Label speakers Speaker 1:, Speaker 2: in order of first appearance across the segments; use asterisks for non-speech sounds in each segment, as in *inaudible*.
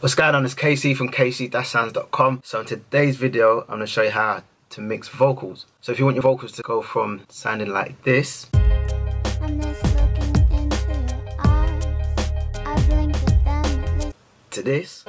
Speaker 1: What's going on? It's KC from kc-sounds.com. So in today's video, I'm going to show you how to mix vocals. So if you want your vocals to go from sounding like this to this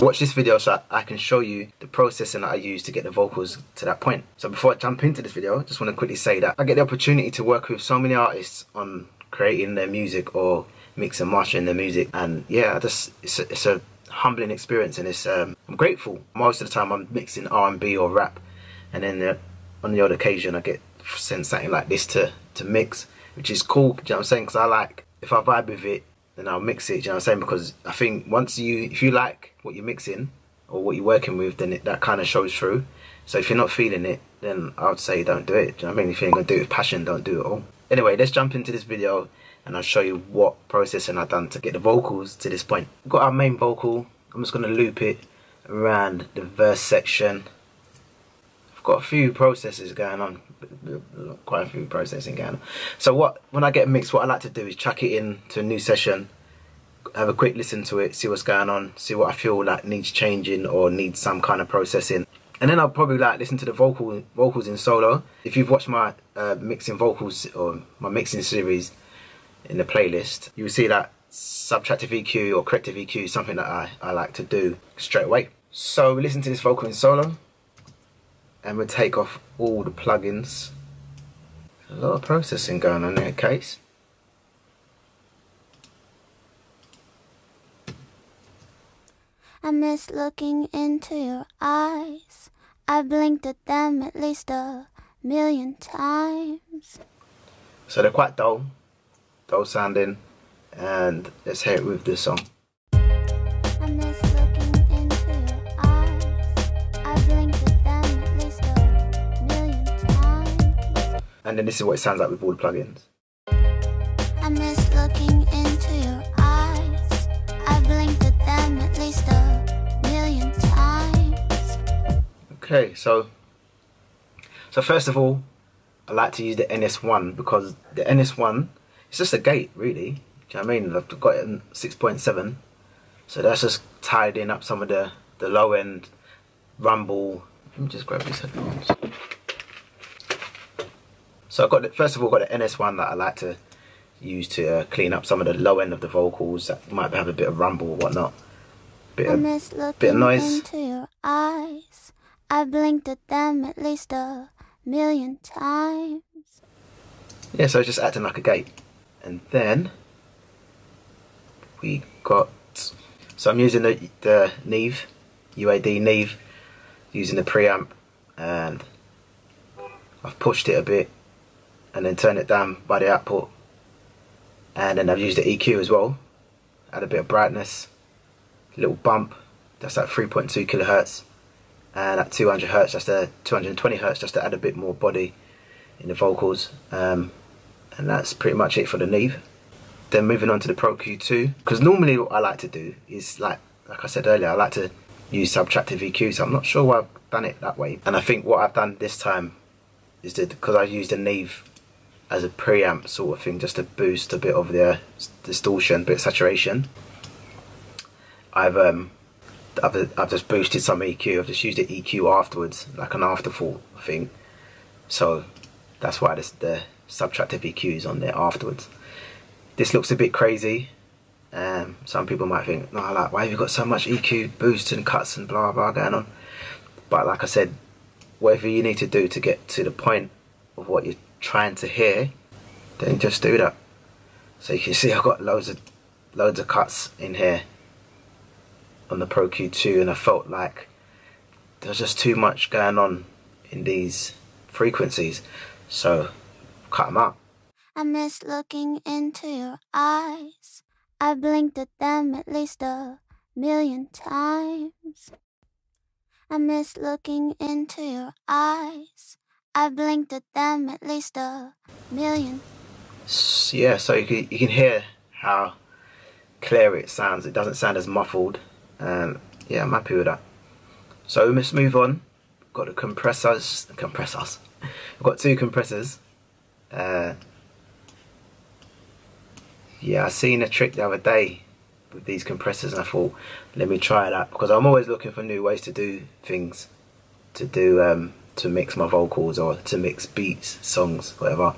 Speaker 1: Watch this video so I can show you the processing that I use to get the vocals to that point. So before I jump into this video, I just want to quickly say that I get the opportunity to work with so many artists on creating their music or mix and mastering their music and yeah, just it's a, it's a humbling experience and it's um, I'm grateful. Most of the time I'm mixing R&B or rap and then uh, on the odd occasion I get sent something like this to, to mix which is cool, you know what I'm saying? Because I like, if I vibe with it, then I'll mix it. you know what I'm saying? Because I think once you, if you like what you're mixing or what you're working with, then it, that kind of shows through. So if you're not feeling it, then I would say don't do it. Do you know what I mean? If you ain't gonna do it with passion, don't do it all. Anyway, let's jump into this video and I'll show you what processing I've done to get the vocals to this point. Got our main vocal. I'm just gonna loop it around the verse section. I've got a few processes going on quite a few processing going on. So what when I get a mix, what I like to do is chuck it in to a new session, have a quick listen to it, see what's going on, see what I feel like needs changing or needs some kind of processing. And then I'll probably like listen to the vocal vocals in solo. If you've watched my uh, mixing vocals or my mixing series in the playlist, you will see that subtractive EQ or corrective EQ is something that I, I like to do straight away. So we listen to this vocal in solo and we'll take off all the plugins. A lot of processing going on there, case.
Speaker 2: I miss looking into your eyes. I blinked at them at least a million times.
Speaker 1: So they're quite dull, dull sounding, and let's hear it with this song. And then this is what it sounds like with all the plugins. Okay, so so first of all, I like to use the NS1 because the NS1 it's just a gate really. Do you know what I mean? I've got it in 6.7. So that's just tied in up some of the, the low end rumble. Let me just grab these headphones. So I've got the, first of all got the NS1 that I like to use to uh, clean up some of the low end of the vocals that might have a bit of rumble or whatnot. Bit of, bit of noise.
Speaker 2: Into your eyes. I blinked at them at least a million times.
Speaker 1: Yeah, so I was just acting like a gate. And then we got so I'm using the the Neve UAD Neve using the preamp and I've pushed it a bit and then turned it down by the output and then I've used the EQ as well add a bit of brightness little bump that's at 3.2 kilohertz and at 200 hertz just a 220 hertz just to add a bit more body in the vocals. Um, and that's pretty much it for the Neve. Then moving on to the Pro Q2 because normally what I like to do is like like I said earlier I like to use subtractive EQ so I'm not sure why I've done it that way. And I think what I've done this time is that because I used the Neve as a preamp sort of thing just to boost a bit of the distortion, bit of saturation. I've um I've, I've just boosted some EQ. I've just used the EQ afterwards, like an afterthought thing. So that's why this, the subtractive EQ is on there afterwards. This looks a bit crazy. Um, some people might think, like, why have you got so much EQ boosts and cuts and blah blah going on? But like I said, whatever you need to do to get to the point of what you're trying to hear, then just do that. So you can *laughs* see I've got loads of loads of cuts in here on the Pro Q2 and I felt like there's just too much going on in these frequencies. So cut them out.
Speaker 2: I miss looking into your eyes. I blinked at them at least a million times. I miss looking into your eyes. I blinked at them at least a million.
Speaker 1: Yeah, so you can, you can hear how clear it sounds. It doesn't sound as muffled. And yeah, I'm happy with that. So let's move on. Got the compressors. Compressors. I've got two compressors. Uh, yeah, I seen a trick the other day with these compressors and I thought, let me try that because I'm always looking for new ways to do things, to do um, to mix my vocals or to mix beats, songs, whatever.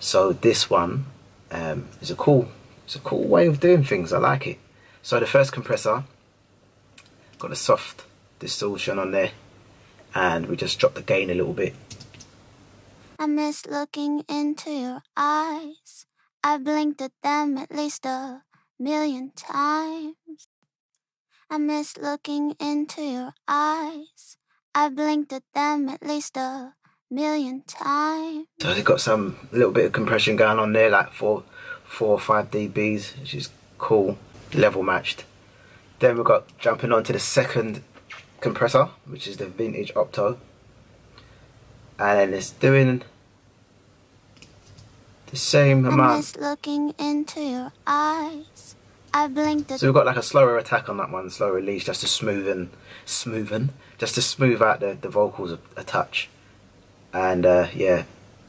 Speaker 1: So this one um, is a cool, it's a cool way of doing things. I like it. So the first compressor got a soft distortion on there, and we just dropped the gain a little bit.
Speaker 2: I miss looking into your eyes. I blinked at them at least a million times. I miss looking into your eyes. I blinked at them at least a million times.
Speaker 1: So they've got some little bit of compression going on there, like four, four or five dBs, which is cool, level matched. Then we've got jumping onto the second compressor, which is the vintage Opto. And then it's doing the same amount.
Speaker 2: Miss looking into your eyes. I blinked
Speaker 1: So we've got like a slower attack on that one, slower release, just to smoothen, smoothen, just to smooth out the, the vocals a, a touch. And uh, yeah,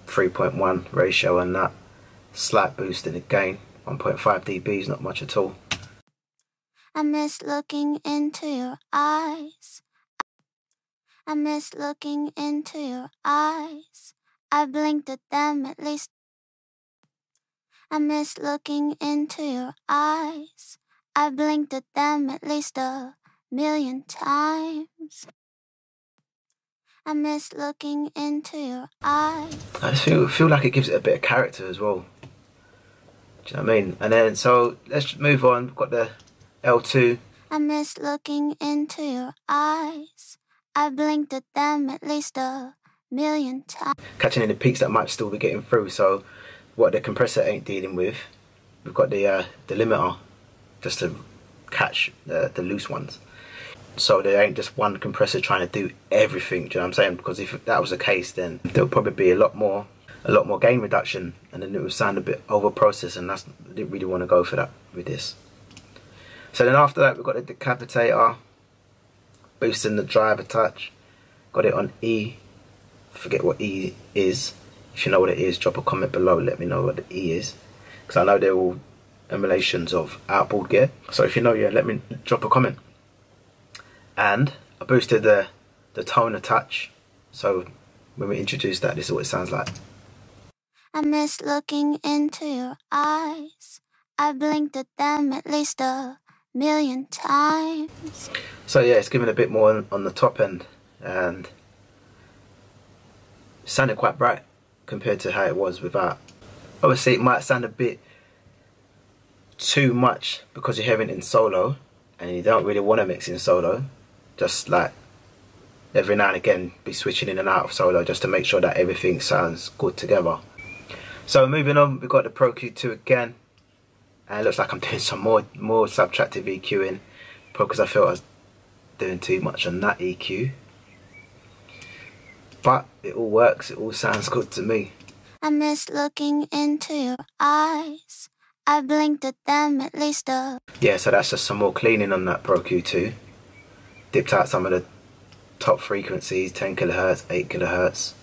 Speaker 1: 3.1 ratio on that. Slight boost in the gain, 1.5 dBs, not much at all.
Speaker 2: I miss looking into your eyes. I miss looking into your eyes. I blinked at them at least. I miss looking into your eyes. I blinked at them at least a million times. I miss looking into your eyes.
Speaker 1: I just feel feel like it gives it a bit of character as well. Do you know what I mean? And then so let's move on. We've got the L2.
Speaker 2: I miss looking into your eyes. I blinked at them at least a million times.
Speaker 1: Catching any peaks that might still be getting through. So what the compressor ain't dealing with, we've got the uh, the limiter just to catch the, the loose ones. So there ain't just one compressor trying to do everything. Do you know what I'm saying? Because if that was the case, then there would probably be a lot more a lot more gain reduction, and then it would sound a bit over processed, and that's I didn't really want to go for that with this. So then after that, we've got the decapitator, boosting the drive a touch. Got it on E. Forget what E is. If you know what it is, drop a comment below. Let me know what the E is, because I know they're all emulations of outboard gear. So if you know, yeah, let me drop a comment. And I boosted the the tone touch. So when we introduce that, this is what it sounds like.
Speaker 2: I miss looking into your eyes. I blinked at them at least a million times.
Speaker 1: So yeah, it's giving a bit more on, on the top end and sounded quite bright compared to how it was without. Obviously it might sound a bit too much because you're hearing it in solo and you don't really want to mix in solo. Just like every now and again be switching in and out of solo just to make sure that everything sounds good together. So moving on, we've got the Pro Q2 again. And it looks like I'm doing some more more subtractive EQing, because I felt I was doing too much on that EQ. But it all works, it all sounds good to me.
Speaker 2: I miss looking into your eyes. I blinked at them at least a
Speaker 1: Yeah, so that's just some more cleaning on that Pro Q2. Dipped out some of the top frequencies, 10 kilohertz, 8 kilohertz.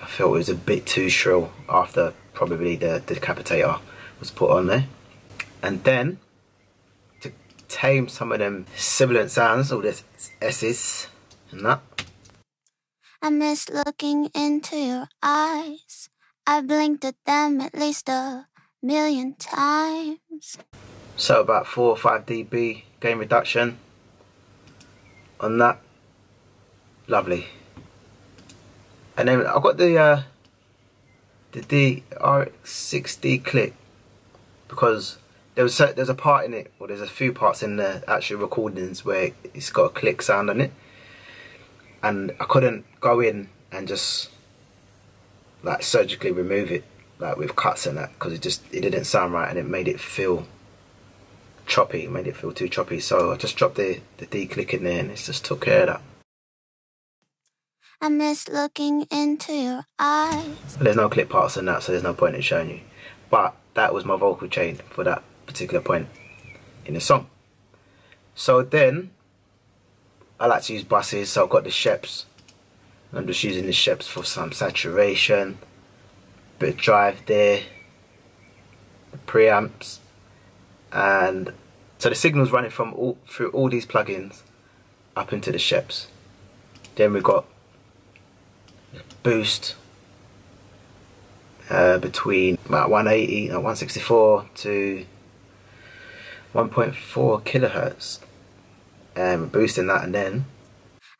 Speaker 1: I felt it was a bit too shrill after probably the, the decapitator was put on there. And then to tame some of them sibilant sounds, all the S's and that.
Speaker 2: I miss looking into your eyes. I blinked at them at least a million times.
Speaker 1: So about 4 or 5 dB gain reduction on that. Lovely. And then I've got the uh, the DR6D click because there was there's a part in it, or there's a few parts in the actual recordings where it's got a click sound on it, and I couldn't go in and just like surgically remove it like with cuts and that because it just it didn't sound right and it made it feel choppy, it made it feel too choppy. So I just dropped the the D click in there and it's just took care of that.
Speaker 2: I miss looking into your eyes.
Speaker 1: There's no clip parts in that, so there's no point in showing you. But that was my vocal chain for that particular point in the song. So then, I like to use buses, so I've got the Scheps. I'm just using the Scheps for some saturation, bit of drive there, the preamps, and so the signal's running from all through all these plugins up into the Scheps. Then we've got boost uh, between about 180 and 164 to 1.4 kilohertz and boosting that and then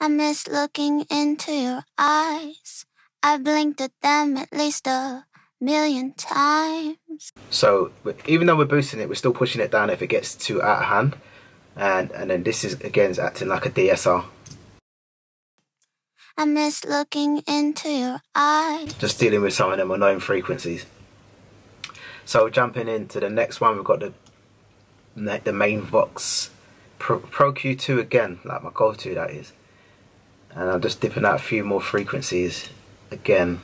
Speaker 2: I miss looking into your eyes. I blinked at them at least a million times.
Speaker 1: So even though we're boosting it, we're still pushing it down if it gets too out of hand. And and then this is again is acting like a de-esser.
Speaker 2: I miss looking into your eyes.
Speaker 1: Just dealing with some of them unknown frequencies. So jumping into the next one, we've got the the main Vox Pro, Pro Q2 again, like my go-to that is. And I'm just dipping out a few more frequencies again,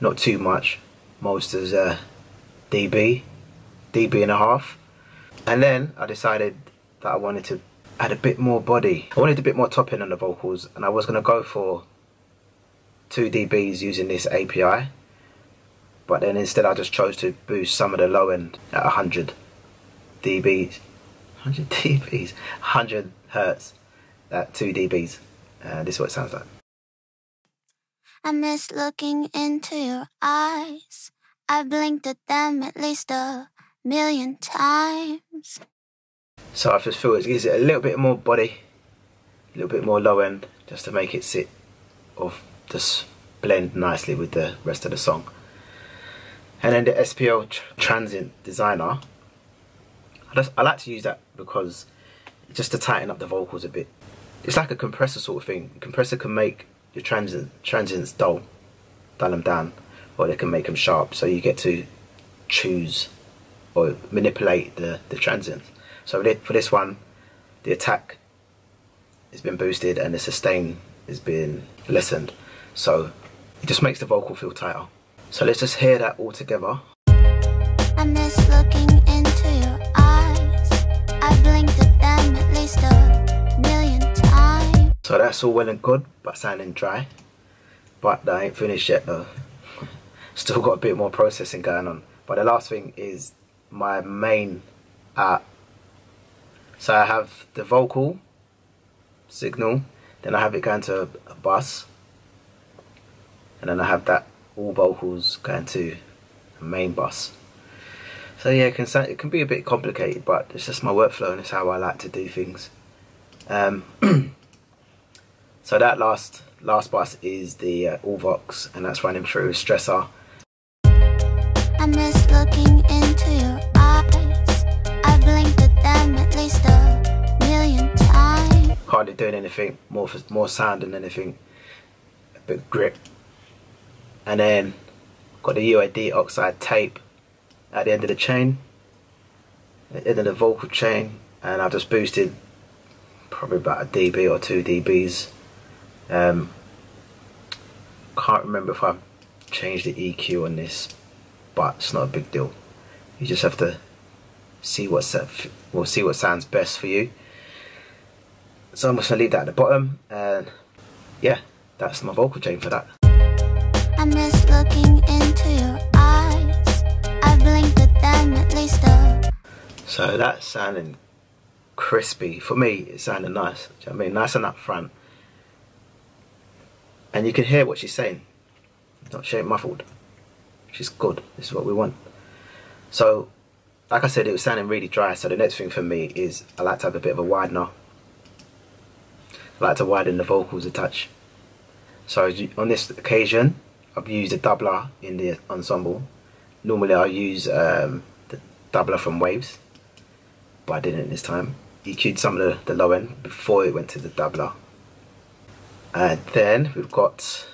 Speaker 1: not too much. Most is uh, dB, dB and a half. And then I decided that I wanted to add a bit more body. I wanted a bit more topping on the vocals and I was going to go for 2 dBs using this API. But then instead I just chose to boost some of the low end at 100 dBs. 100 *laughs* dBs? 100 hertz at 2 dBs. Uh, this is what it sounds like.
Speaker 2: I miss looking into your eyes. I blinked at them at least a million times.
Speaker 1: So I just feel it gives it a little bit more body, a little bit more low end, just to make it sit or just blend nicely with the rest of the song. And then the SPL tr Transient Designer, I, just, I like to use that because just to tighten up the vocals a bit. It's like a compressor sort of thing. A compressor can make your transient, transients dull, dull them down, or they can make them sharp. So you get to choose or manipulate the, the transients. So for this one, the attack has been boosted and the sustain has been lessened. So it just makes the vocal feel tighter. So let's just hear that all together. So that's all well and good, but sounding dry. But I ain't finished yet though. *laughs* Still got a bit more processing going on. But the last thing is my main uh, so I have the vocal signal, then I have it going to a bus, and then I have that all vocals going to a main bus. So yeah, it can it can be a bit complicated, but it's just my workflow and it's how I like to do things. Um, *clears throat* so that last last bus is the uh, all vox, and that's running through a stressor.
Speaker 2: I miss looking into your eyes. I blinked at them at least a million times.
Speaker 1: Hardly doing anything more for, more sound than anything. A bit grip, and then got the UAD oxide tape at the end of the chain, the end of the vocal chain, and I've just boosted probably about a dB or two dBs. Um, can't remember if I changed the EQ on this, but it's not a big deal. You just have to see what we'll see what sounds best for you. So I'm just gonna leave that at the bottom, and yeah, that's my vocal chain for that. So that's sounding crispy. For me, it sounded nice. You know I mean? Nice and up front. And you can hear what she's saying. Not she muffled. She's good. This is what we want. So, like I said, it was sounding really dry. So the next thing for me is I like to have a bit of a widener. I like to widen the vocals a touch. So on this occasion, I've used a doubler in the ensemble. Normally I use um, the doubler from Waves, but I didn't this time. EQ'd some of the, the low end before it went to the doubler. And then we've got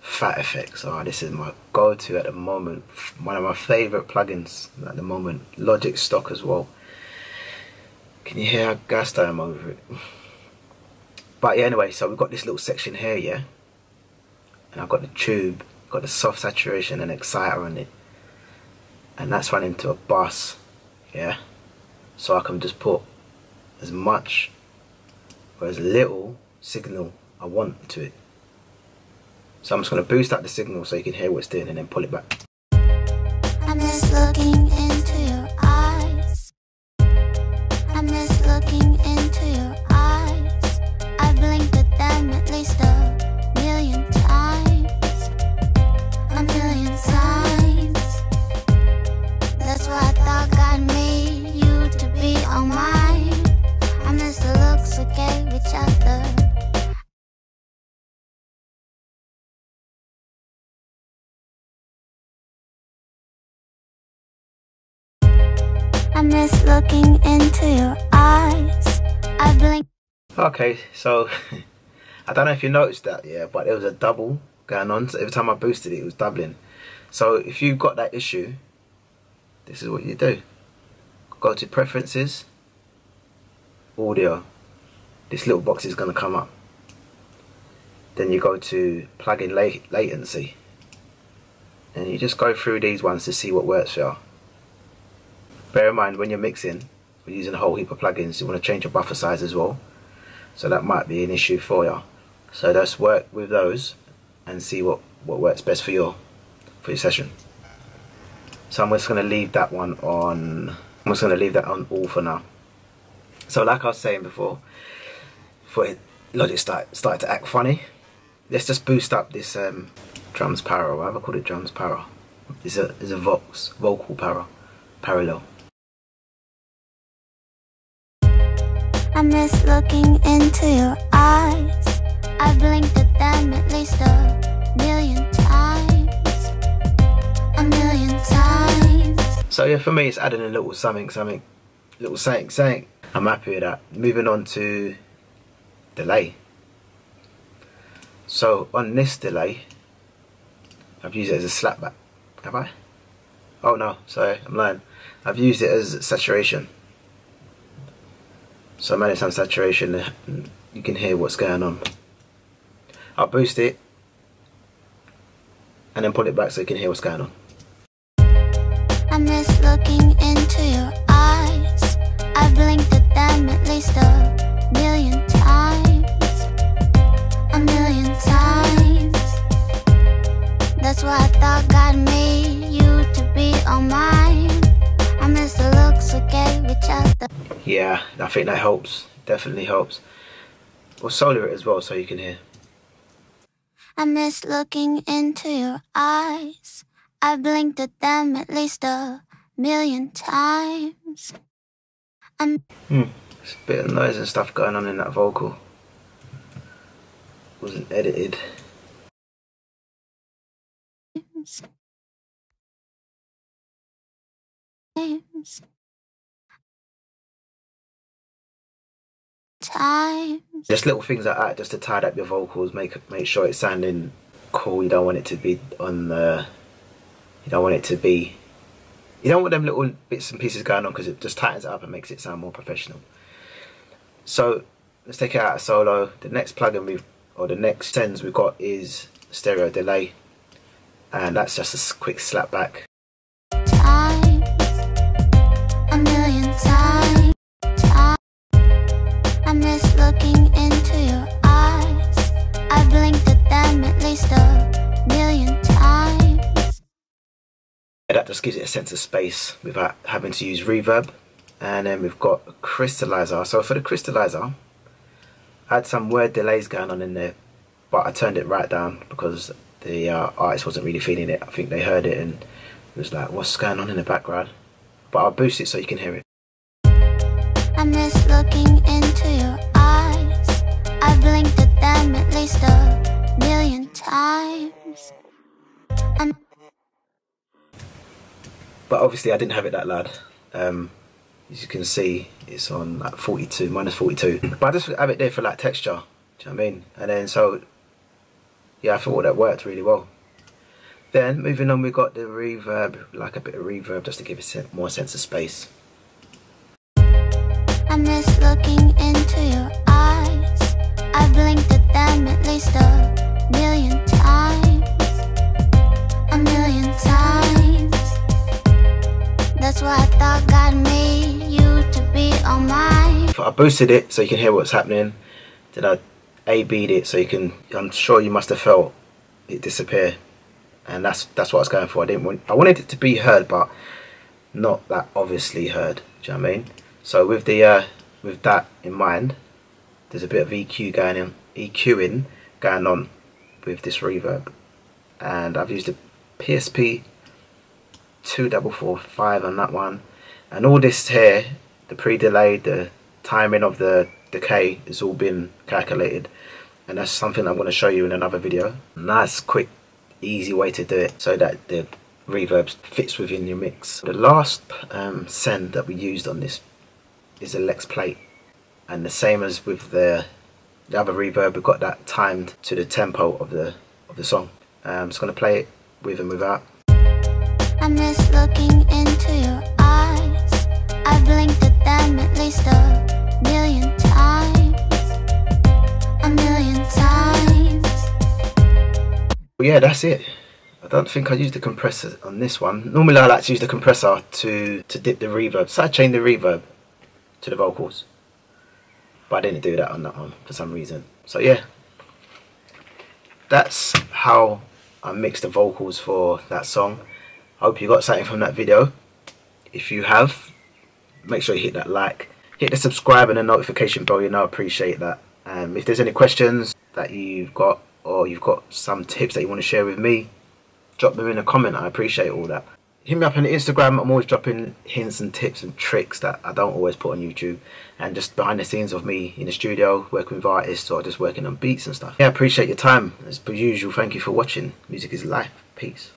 Speaker 1: Phat FX. Oh, this is my go-to at the moment. One of my favorite plugins at the moment. Logic stock as well. Can you hear how gassed I am over it? *laughs* But yeah, anyway, so we've got this little section here, yeah? And I've got the tube, got the soft saturation and exciter on it. And that's running to a bus, yeah? So I can just put as much or as little signal I want to it. So I'm just going to boost up the signal so you can hear what it's doing and then pull it back. Okay, so *laughs* I don't know if you noticed that, yeah, but there was a double going on. So every time I boosted it, it was doubling. So if you've got that issue, this is what you do. Go to preferences, audio. This little box is going to come up. Then you go to plugin latency. And you just go through these ones to see what works for you. Bear in mind when you're mixing, we're using a whole heap of plugins, you want to change your buffer size as well. So that might be an issue for you. So just work with those and see what, what works best for your for your session. So I'm just going to leave that one on. I'm just going to leave that on all for now. So like I was saying before, for it, Logic start started to act funny. Let's just boost up this um, drums power. Why have I called it drums power? It's a it's a vox vocal power parallel.
Speaker 2: I miss looking into your eyes. I blinked at them at least a million times. A million times.
Speaker 1: So yeah, for me, it's adding a little something, something, little saying, saying. I'm happy with that. Moving on to delay. So on this delay, I've used it as a slapback. Have I? Oh no, sorry, I'm lying. I've used it as saturation. So adding some saturation uh, you can hear what's going on. I'll boost it and then pull it back so you can hear what's going on.
Speaker 2: I miss looking into your eyes. I blinked at them at least a million times. A million times. That's I thought God made you to be oh on mine. I miss the looks we gave each other.
Speaker 1: Yeah I think that helps. Definitely helps. We'll solar it as well so you can hear.
Speaker 2: I miss looking into your eyes. I blinked at them at least a million times. I'm
Speaker 1: hmm. There's a bit of noise and stuff going on in that vocal. Wasn't edited
Speaker 2: times.
Speaker 1: Just little things like that, just to tidy up your vocals, make make sure it's sounding cool. You don't want it to be on the. You don't want it to be. You don't want them little bits and pieces going on because it just tightens it up and makes it sound more professional. So let's take it out of solo. The next plugin we've, or the next sends we've got is stereo delay, and that's just a quick slap back. That just gives it a sense of space without having to use reverb. And then we've got a crystallizer. So for the crystallizer, I had some word delays going on in there, but I turned it right down because the uh, artist wasn't really feeling it. I think they heard it and it was like, what's going on in the background? But I'll boost it so you can hear it.
Speaker 2: I miss looking into your eyes. I blinked at at least a million times. I'm
Speaker 1: but obviously I didn't have it that loud. Um, as you can see, it's on like 42, minus 42. But I just have it there for like texture, do you know what I mean? And then so, yeah, I thought that worked really well. Then moving on, we got the reverb, like a bit of reverb just to give it more sense of space.
Speaker 2: I miss looking into your eyes. I blinked at least a million times. That's why I thought God made you to be.
Speaker 1: I boosted it so you can hear what's happening. Then I A-B'd it so you can, I'm sure you must have felt it disappear. And that's that's what I was going for. I didn't want, I wanted it to be heard, but not that obviously heard. Do you know what I mean? So with the uh, with that in mind, there's a bit of EQ going in, EQing going on with this reverb, and I've used a PSP two double four five on that one. And all this here the pre-delay the timing of the decay has all been calculated. And that's something I'm going to show you in another video. Nice quick easy way to do it so that the reverb fits within your mix. The last um, send that we used on this is a Lex plate. And the same as with the, the other reverb we've got that timed to the tempo of the of the song. Um, I'm just going to play it with and without.
Speaker 2: I miss looking into your eyes I blinked at them at least a million times A million times
Speaker 1: Well, yeah, that's it. I don't think I used the compressor on this one. Normally I like to use the compressor to, to dip the reverb. So I chain the reverb to the vocals. But I didn't do that on that one for some reason. So yeah. That's how I mixed the vocals for that song. I hope you got something from that video. If you have, make sure you hit that like. Hit the subscribe and the notification bell, you know I appreciate that. Um, if there's any questions that you've got or you've got some tips that you want to share with me, drop them in a comment. I appreciate all that. Hit me up on Instagram. I'm always dropping hints and tips and tricks that I don't always put on YouTube. And just behind the scenes of me in the studio, working with artists or just working on beats and stuff. Yeah, I appreciate your time. As per usual, thank you for watching. Music is life. Peace.